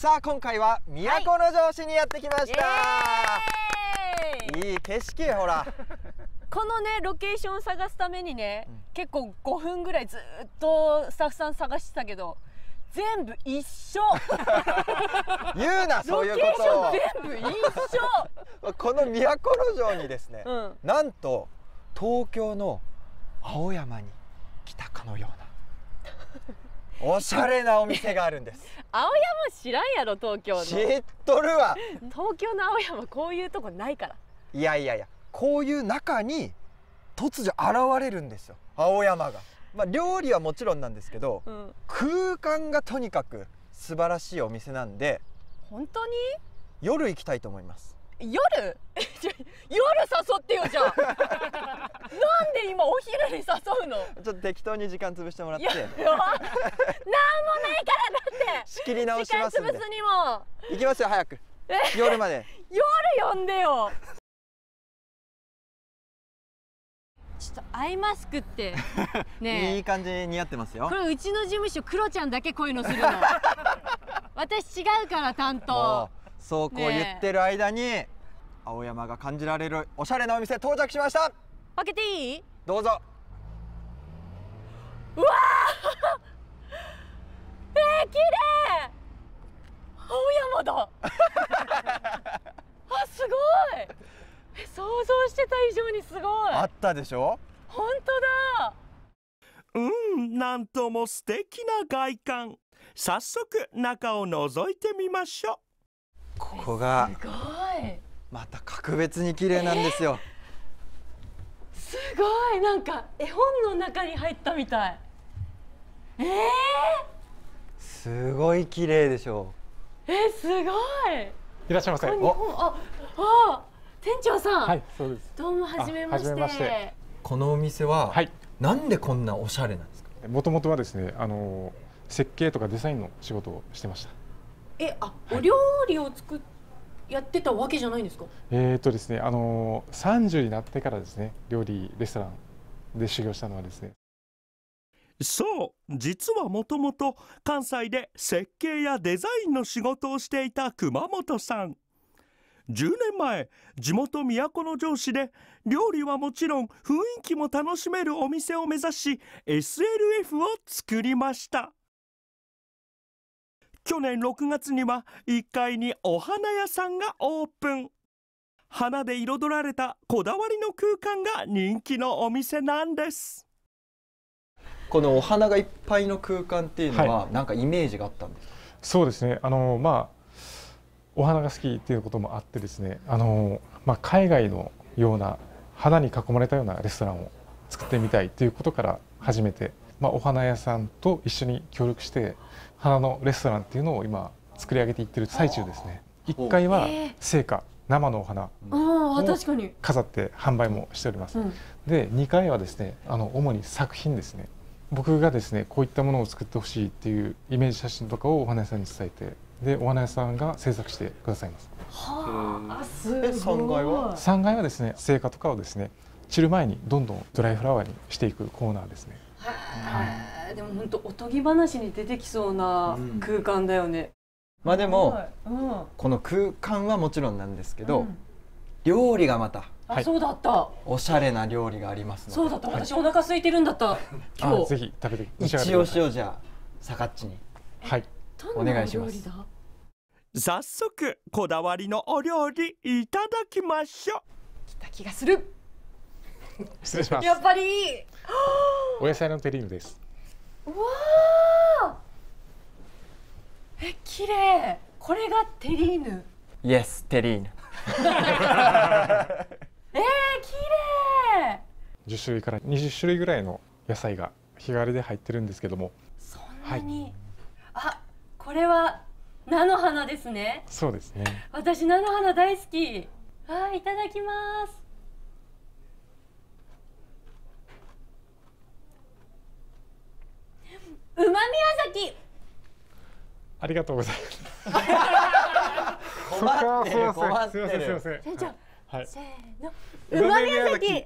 さあ今回は都城市にやってきました、い、い景色ほら。このねロケーションを探すためにね、うん、結構5分ぐらいずっとスタッフさん探してたけど全部一緒。言うな そういうことを。全部一緒。この都城にですね、うん、なんと東京の青山に来たかのようなおしゃれなお店があるんです。青山知らんやろ東京の。知っとるわ。東京の青山こういうとこないから。いやいやいやこういう中に突如現れるんですよ。青山が。まあ料理はもちろんなんですけど、うん、空間がとにかく素晴らしいお店なんで本当に？夜行きたいと思います夜？夜誘ってよじゃあ。なんで今お昼に誘うの？ちょっと適当に時間潰してもらって。なんもないからだって。仕切り直しますんで。時間潰すにも。行きますよ早く。夜まで。夜呼んでよ。ちょっとアイマスクって。ねいい感じに似合ってますよ。これうちの事務所クロちゃんだけこういうのするの。私違うから担当。そうこう言ってる間に、ね、青山が感じられるおしゃれなお店到着しました。開けていい？どうぞ。うわ えー、綺麗！青山だ！あすごい！想像してた以上にすごい！あったでしょ？本当だ！うんなんとも素敵な外観。早速中を覗いてみましょう。ここがすごいまた格別に綺麗なんですよ、えー、すごいなんか絵本の中に入ったみたい。えー、すごい綺麗でしょう。えー、すごい。いらっしゃいませ。ああ店長さん。はいそうです。どうもはじめまして。このお店は、はい、なんでこんなおしゃれなんですか？もともとはですねあの設計とかデザインの仕事をしてました。えあ、はい、お料理を作っやってたわけじゃないんですか？えっ、とですねあの30になってからですね料理レストランで修行したのはですね。そう実はもともと関西で設計やデザインの仕事をしていた熊本さん。10年前地元都城市で料理はもちろん雰囲気も楽しめるお店を目指し SLF を作りました去年6月には1階にお花屋さんがオープン。花で彩られたこだわりの空間が人気のお店なんです。このお花がいっぱいの空間っていうのは、はい、なんかイメージがあったんですか？そうですね。あのまあお花が好きっていうこともあってですねあの、まあ、海外のような花に囲まれたようなレストランを作ってみたいということから始めて、まあ、お花屋さんと一緒に協力して花のレストランっていうのを今作り上げていってる最中ですね。1階は成果生のお花。を飾って販売もしております、うん、で2階はですねあの主に作品ですね。僕がですねこういったものを作ってほしいっていうイメージ写真とかをお花屋さんに伝えてでお花屋さんが制作してくださいます。はあ、すごい。3階は？3階はですね、成果とかをですね、散る前にどんどんドライフラワーにしていくコーナーですね。はい。でも本当おとぎ話に出てきそうな空間だよね。うん、まあでも、うん、この空間はもちろんなんですけど、うん、料理がまた。あ、そうだった。おしゃれな料理がありますそうだった。私お腹空いてるんだった。今日。ぜひ食べて一押しをじゃあさかっちに。はい。お願いします早速こだわりのお料理いただきましょう来た気がする失礼します。やっぱりお野菜のテリーヌです。わあえ綺麗。これがテリーヌ。Yes テリーヌ。えー、綺麗。10種類から20種類ぐらいの野菜が日替わりで入ってるんですけども。そんなに、はい、あこれは菜の花ですね。そうですね。私菜の花大好き。あいただきますうまみ宮崎。ありがとうございます。困ってる困ってる。すみません店長、はい、せーの。うまみ宮崎。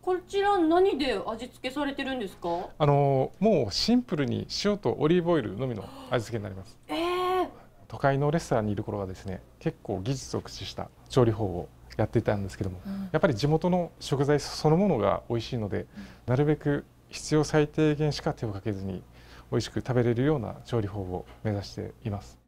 こちら何で味付けされてるんですか？あのもうシンプルに塩とオリーブオイルのみの味付けになります。えー。都会のレストランにいる頃はですね結構技術を駆使した調理法をやっていたんですけども、うん、やっぱり地元の食材そのものが美味しいので、うん、なるべく必要最低限しか手をかけずに美味しく食べれるような調理法を目指しています。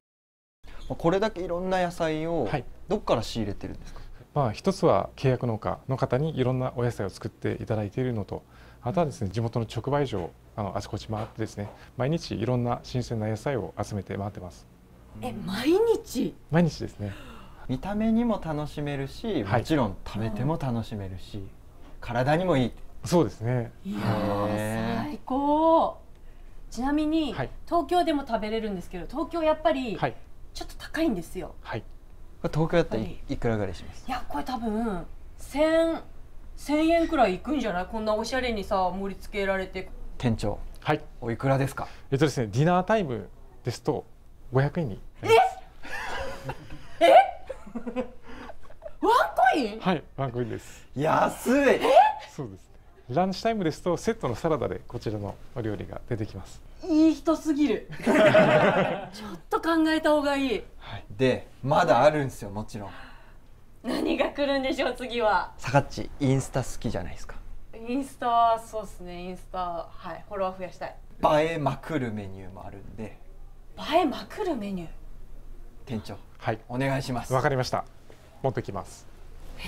これだけいろんな野菜をどっから仕入れてるんですか、まあ、一つは契約農家の方にいろんなお野菜を作っていただいているのとあとはですね地元の直売所あのあちこち回ってですね毎日いろんな新鮮な野菜を集めて回ってます。え毎日？毎日ですね。見た目にも楽しめるし、もちろん食べても楽しめるし、体にもいいそうですね。いや最高。ちなみに、はい、東京でも食べれるんですけど東京やっぱりちょっと高いんですよ。はい。東京だったらいくらぐらいします？いやこれ多分千千円くらいいくんじゃない？こんなおしゃれにさ盛り付けられて。店長。はい。おいくらですか？えっとですねディナータイムですと500円にえ？え？ワンコイン？はいワンコインです。安い。そうです。ねランチタイムですとセットのサラダでこちらのお料理が出てきます。いい人すぎる。ちょっと考えた方がいい、はい、でまだあるんですよもちろん。何が来るんでしょう次は。さかっちインスタ好きじゃないですか。インスタはそうですね。インスタはい。フォロワー増やしたい。映えまくるメニューもあるんで。映えまくるメニュー？店長はい。お願いします。わかりました。持ってきます。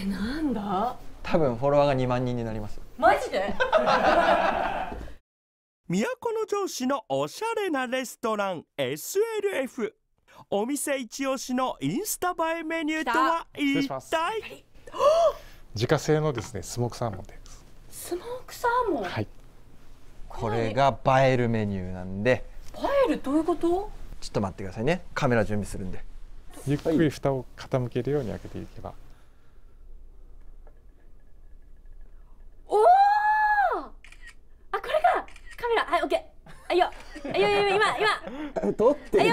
えなんだ？多分フォロワーが2万人になりますマジ？で 都城市のおしゃれなレストラン SLF お店一押しのインスタ映えメニューとは一体？自家製のですねスモークサーモンです。スモークサーモン？はい。これが映えるメニューなんで。映える？どういうこと？ちょっと待ってくださいね。カメラ準備するんで。ゆっくり蓋を傾けるように開けていけばおおあこれかカメラはいオッケーあいよあいよいよ今今。撮ってる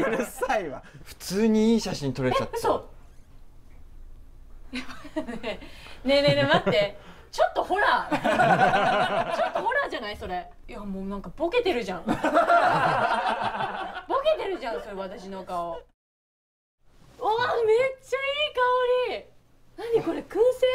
うるさいわ。普通にいい写真撮れちゃってねえねえねえ待って。ちょっとホラー。ちょっとホラーじゃないそれ。いやもうなんかボケてるじゃん。ボケてるじゃんそれ私の顔。わあめっちゃいい香り。何これ燻製？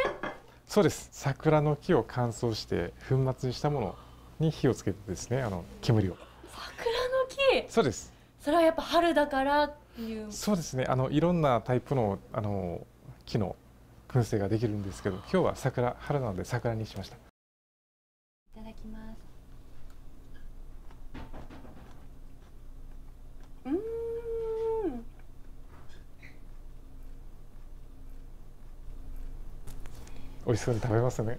そうです。桜の木を乾燥して粉末にしたものに火をつけてですねあの煙を桜の木。そうです。それはやっぱ春だからっていう。そうですね。あのいろんなタイプのあの木の燻製ができるんですけど今日は桜春なので桜にしました。いただきます。うん。美味しそうに食べますね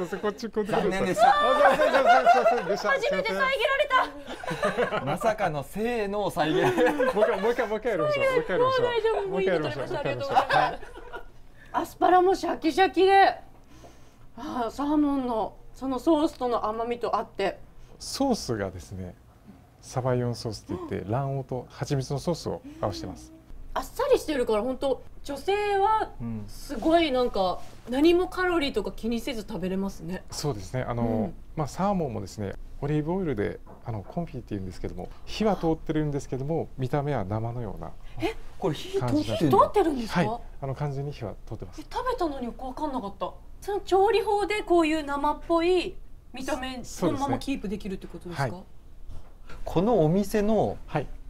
そうそうこっちこっち残念でした。初めて遮られた。まさかのせーのを再現。もう一回もう一回もう一回やりましょう。もう一回やりましょう。大丈夫もういいの取れましたありがとうございます。アスパラもシャキシャキで、ああサーモンのそのソースとの甘みとあって。ソースがですね、サバイヨンソースって言って卵黄と蜂蜜のソースを合わせてます。あっさりしてるから本当女性はすごいなんか何もカロリーとか気にせず食べれますね。そうですね。あの、うん、まあサーモンもですね、オリーブオイルであのコンフィって言うんですけども、火は通ってるんですけども、見た目は生のような。え、これ火通ってるんですか？はい、あの完全に火は通ってます。食べたのによくわかんなかった。その調理法でこういう生っぽい見た目そのままキープできるってことですか？すねはい、このお店の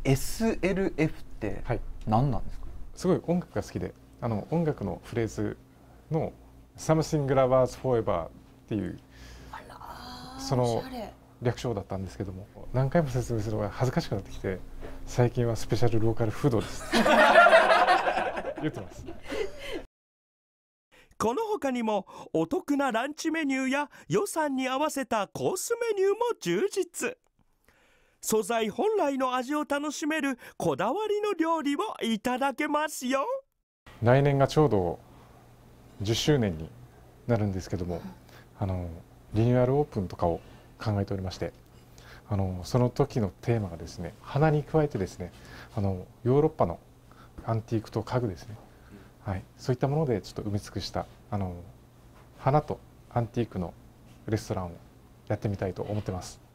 SLF って何なんですか？すごい音楽が好きであの音楽のフレーズの「Something Lovers Forever」っていうその略称だったんですけども何回も説明するのが恥ずかしくなってきて最近はスペシャルローカルフードです 言ってます。この他にもお得なランチメニューや予算に合わせたコースメニューも充実素材本来の味を楽しめるこだわりの料理をいただけますよ。来年がちょうど10周年になるんですけどもあのリニューアルオープンとかを考えておりましてあのその時のテーマがですね花に加えてですねあのヨーロッパのアンティークと家具ですね、はい、そういったものでちょっと埋め尽くしたあの花とアンティークのレストランをやってみたいと思ってます。